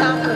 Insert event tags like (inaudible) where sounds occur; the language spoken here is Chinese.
当 (laughs)